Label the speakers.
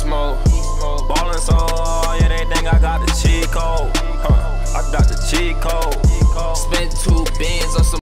Speaker 1: beast mode. Ballin' so hard, yeah, they think I got the cheat code. Huh, I got the cheat code. Spent two bins on some.